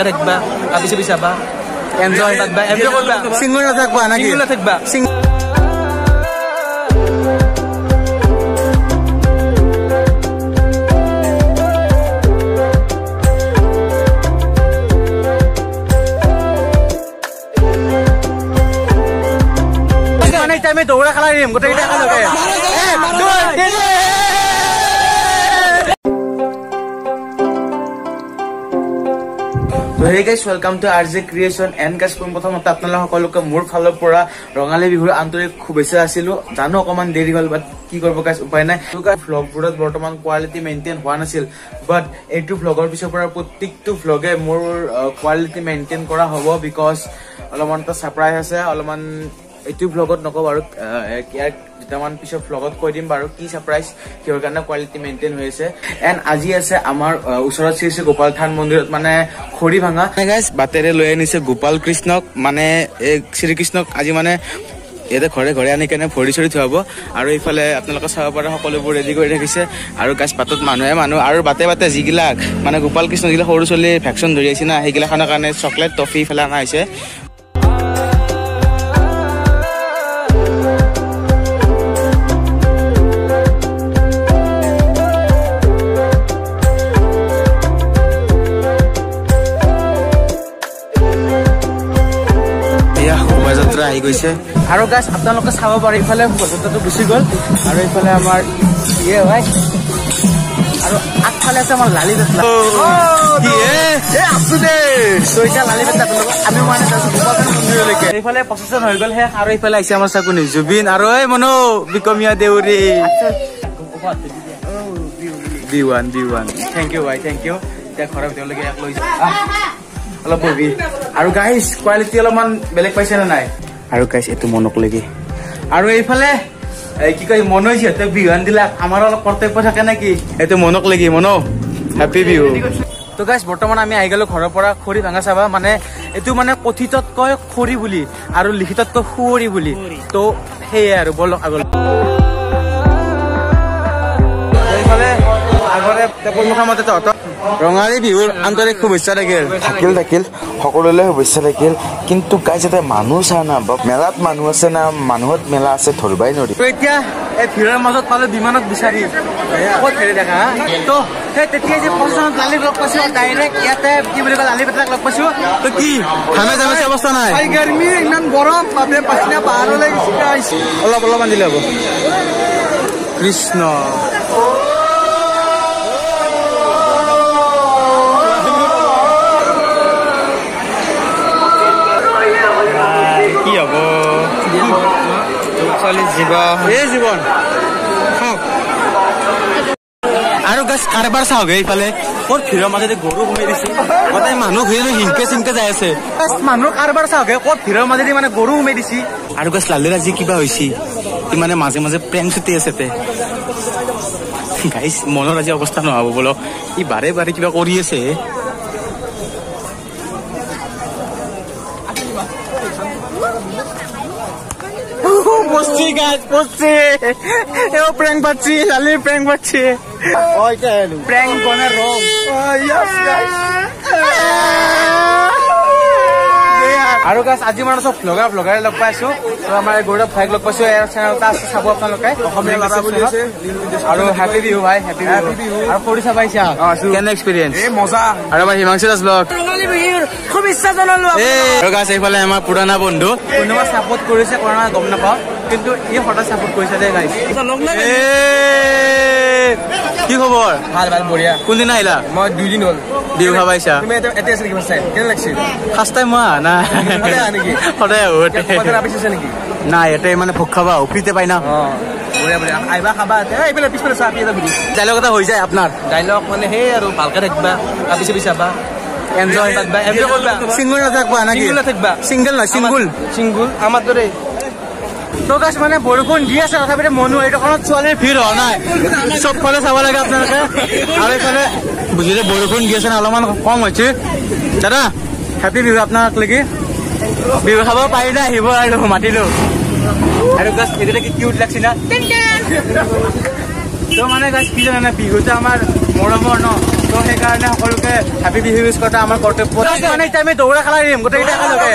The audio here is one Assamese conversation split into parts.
ভালকে থাকবা কাপি চাপি চাবা এনজয় থাকবা এনজয় কৰবা চিংগুল নাথাকবা নাকি সিঙ্গুল থাকবা মানে টাইমে দৌৰা খেলাই দিম গোটেইকেইটা একেলগে এক, দুই, তিনি। তো hey guys welcome to R J creation and guys পোনপ্ৰথমতে আপোনালোক সকলোকে মোৰ ফালৰ পৰা ৰঙালী বিহুৰ আন্তৰিক শুভেচ্ছা আছিলো জানো অকমান দেৰি হ'ল বাট কি কৰিব গাইছ উপায় নাই ভ্লগবোৰত বৰ্তমান কোৱালিটি মেইনটেইন হোৱা নাছিল বাট এইটো ভ্লগৰ পিছৰ পৰা প্ৰত্যেকটো ভ্লগে মোৰ কোৱালিটি মেইনটেইন কৰা হ'ব বিকজ অলপমান এটা ছাৰপ্ৰাইজ আছে অলপমান এইটো ভ্লগত নকওঁ আহ, ইয়াৰ দুটামান পিছত ভ্লগত কৈ দিম বাৰু কি ছাৰপ্ৰাইজ কিহৰ কাৰণে কোৱালিটি মেইনটেইন হৈ আছে। এণ্ড আজি আছে আমাৰ ওচৰত শ্ৰী শ্ৰী গোপাল থান মন্দিৰত মানে খৰি ভাঙা। বাটেৰে লৈ আনিছে গোপাল কৃষ্ণক মানে শ্ৰীকৃষ্ণক আজি মানে ইয়াতে ঘৰে ঘৰে আনি কেনে ভৰি চৰি থোৱাব। আৰু এইফালে আপোনালোকে চাব পাৰে সকলোবোৰ ৰেডি কৰি ৰাখিছে। আৰু গাছ বাটত মানুহে মানুহ আৰু বাটে বাটে যিগিলাক মানে গোপাল কৃষ্ণ যিগিলাক সৰু ছোৱালী ভেকচিন ধৰি আছে না সেইগিলাখনৰ কাৰণে চকলেট টফি ইফালে অনা হৈছে। গৈছে। আৰু গাছ আপোনালোকে চাব পাৰে ইফালে শোভাযাত্ৰাটো গুচি গ'ল আৰু ইফালে আমাৰ ইয়ে হয়। আৰু আগফালে আছে আমাৰ লালি বেটলা আছো দে। তো এতিয়া লালি বেটলা আপোনালোকক আমি মানে যাইছো গোপালন মন্দিৰলৈকে এইফালে প্ৰচেছন হৈ গ'ল শেষ আৰু এইফালে আহিছে আমাৰ চাকুনি জুবিন আৰু এই মনো বিকমীয়া Deori. B one B one thank you ভাই থেংক ইউ এতিয়া ঘৰৰ ভিতৰলৈকে ইয়াক লৈ যাওঁ। আহ। অলপ বহি। আৰু গাইজ কোৱালিটি অলপমান বেলেগ পাইছে নে নাই? আৰু গাইজ এইটো মনক লাগি। আৰু এইফালে এই কি কয় মনোজ সিহঁতে বিহুৱান দিলাক আমাৰ অলপ কৰ্তব্য থাকে নেকি? এইটো মনক লাগি মনো। হেপী বিহু। তো গাইজ বৰ্তমান আমি আহি গলো ঘৰৰ পৰা খৰি ভাঙা চাবা। মানে এইটো মানে কথিতত কয় খৰি বুলি আৰু লিখিতত কয় সুঁৱৰি বুলি তো সেয়ে আৰু বলক আগলৈ। এইফালে আগৰে মুখামতে তহঁতক ৰঙালী বিহুৰ আন্তৰিক শুভেচ্ছা থাকিল। থাকিল থাকিল। সকলোলৈ শুভেচ্ছা থাকিল। কিন্তু গাইজ এটা মানুহ চা না বা মেলাত মানুহ আছে না মানুহত মেলা আছে ধৰিবাই নোৱাৰি। এতিয়া এই ভিৰৰ মাজত পালো বিমানত বিচাৰি। ক'ত হেৰি দেখা? তো সেই তেতিয়া যে প্ৰচেছনত লালিক লগ পাইছো ডাইৰেক্ট ইয়াতে কি বুলি কয় লালি পেটাক লগ পাইছো। তো কি? ঘামে জামে অৱস্থা নাই। গৰমি ইমান গৰম বাবে পাছিনা পাহাৰলৈ অলপ অলপ আনিলে হ'ব। কৃষ্ণ। আৰু গাছ কাৰবাৰ চাওক এইফালে ক'ত ভিৰৰ মাজতে গৰু সোমাই দিছে। গোটেই মানুহ ঘূৰি হিংকে চিংকে যাই আছে। মানুহ কাৰবাৰ চাওক ক'ত ভিৰৰ মাজেদি মানে গৰু সোমাই দিছে। আৰু গাছ লালিৰ আজি কিবা হৈছে। ই মানে মাজে মাজে প্ৰেম চুটি আছে তে। গাইছ মনৰ আজি অৱস্থা নহ'ব বোলো। ই বাৰে বাৰে কিবা কৰি আছে। বসছি গাছ বসছি। এও প্ৰ্যাঙ্ক পাচ্ছি লালিৰ প্ৰ্যাঙ্ক পাচ্ছি। প্ৰ্যাঙ্ক কোনে ৰং আৰু গাছ আজি মানে চব ভ্লগাৰ ভ্লগাৰে লগ পাইছো। তো আমাৰ গৌৰৱ ভাইক লগ পাইছো এয়াৰ চেনেল এটা আছে চাব আপোনালোকে। অসমীয়া ল'ৰা বুলি আছে। আৰু হেপী বিহু ভাই হেপী বিহু। আৰু কৰি চাব আহিছা কেনে এক্সপিৰিয়েঞ্চ মজা। আৰু আমাৰ হিমাংশু দাস ব্লগ আৰু গাছ এইফালে আমাৰ পুৰণা বন্ধু। কোনোবা চাপৰ্ট কৰিছে কৰা গম নাপাওঁ। কিন্তু ই সদায় চাপৰ্ট কৰিছে দেই গাইছ কি খবৰ? ভাল ভাল বঢ়িয়া। কোনদিনা আহিলা? মই দুইদিন হ'ল। বিহু খাব আহিছা? তুমি এতিয়া এতিয়া আছে নেকি ফাৰ্ষ্ট টাইম মই আহা নাই সদায় নেকি? নাই ইয়াতে মানে ভোগ খাবা ফ্ৰীতে পাই না। আহিবা খাবা এইফালে পিছফালে চাহ ডাইলগ এটা হৈ যায় আপোনাৰ। ডাইলগ মানে সেই আৰু ভালকে থাকিবা। কাপি চাপি চাবা এনজয় কৰিবা। চিংগুল নাথাকবা নাকি? নাথাকবা। চিংগল নহয় চিংগুল চিংগুল আমাৰ দৰে গাছ মানে বৰষুণ দি আছে তথাপিতো মনো এইডোখৰত ছোৱালীৰ ভিৰ হোৱা নাই। চবফালে চাব লাগে আপোনালোকে। আৰু এইফালে বুজিলে বৰষুণ দি আছে না অলপমান কম হৈছে। দাদা হেপী বিহু আপোনাক লাগি। বিহু খাব পাৰিলে আহিব আৰু মাতিলো। কি কিউট লাগছে না। তো মানে কি জানে বিহুটো আমাৰ মৰমৰ ন। তো সেইকাৰণে সকলোকে হেপী বিহু ইউজ কৰাটো আমাৰ কৰ্তব্য। মানে আমি দৌৰা খেলা দিম গোটেইকেইটা একেলগে।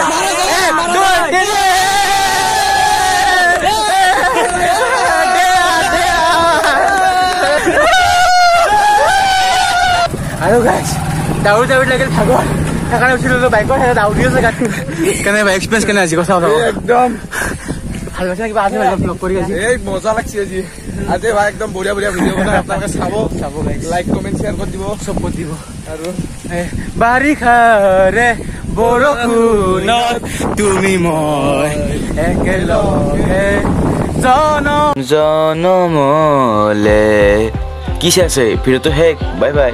আৰু গাইছ দাউৰি দাউৰি লাগিল ভাগৰ। সেইকাৰণে উঠিলো বাইকৰ সেই দাউৰি আছে গাড়ী কেনে এক্সপিৰিয়েঞ্চ কেনে আজি? কথা একদম। ভাল পাইছে কিবা আজি ব্লগ কৰি আজি? এই মজা লাগছে আজি। আজি ভাই একদম বঢ়িয়া বঢ়িয়া ভিডিঅ' বনাই। আপোনালোকে চাব। চাব গাইছ লাইক কমেণ্ট শ্বেয়াৰ কৰি দিব। চব দিব। আৰু বাৰিষাৰে বৰষুণত তুমি মই একেলগে জন জনমলে। কি আছে? ভিডিঅ'টো শেষ। Bye bye